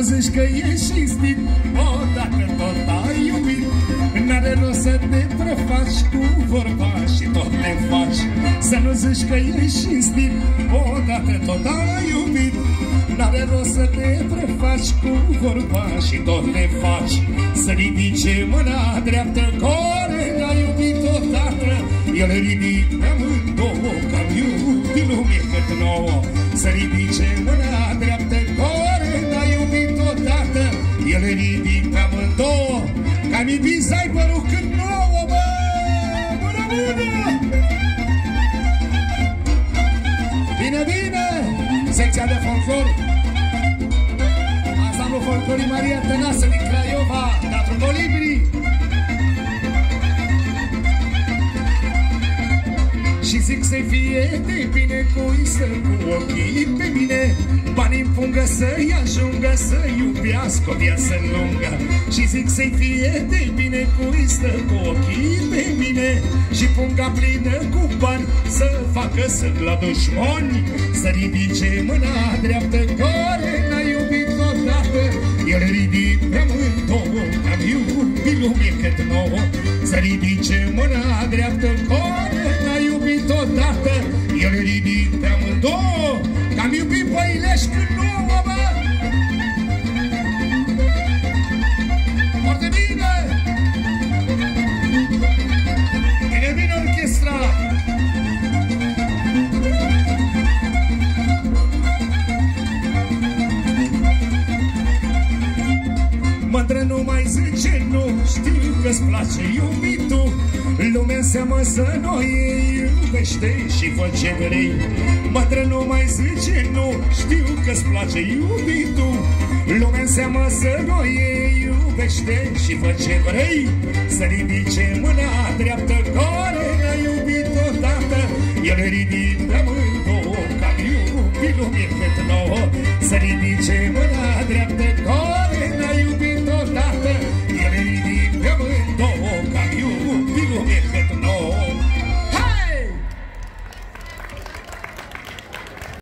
nu zici că ești cinstit Odată tot ai iubit. N-are rost să te prefaci cu vorba și tot le faci. Să nu zici că ești cinstit Odată tot ai iubit. N-are rost să te prefaci cu vorba și tot le faci. Să ridice mâna dreaptă Core a iubit odată. El ridică amândouă Că-am iubit lume cât nouă. Să ridice mâna dreaptă El ridică amândouă. Că-am iubit să ai părut cât nouă Bă, bună, bună! Bine, bine! Secția de folclor Ansamblu folclorii Maria Tănasă din Craiova Teatru Colibri Și zic să fie de bine cu isă cu ochii pe mine. Banii în pungă să-i ajungă să iubească o viață lungă. Și zic să fie de bine cu isă cu ochii pe mine. Și punga plină cu bani să facă să la dușmani. Să ridice mâna dreaptă care n-a iubit odată El ridică amândouă, am iubit lume cât nouă. Să ridice mâna dreaptă care n-a iubit odată El ridică amândouă, că am iubit păilești cât nouă, bă! Foarte bine! Bine, bine orchestra! Mândră nu mai zice nu Știu că-ți place iubitul Lumea înseamnă să noi știi și fă ce vrei. Bătrân nu mai zice nu, știu că-ți place iubitul. Lumea înseamnă să nu iei, iubește și fă ce vrei. Să ridice mâna dreaptă, colega iubit odată. El ridică mândul, ca iubi lumii cât nouă Să ridice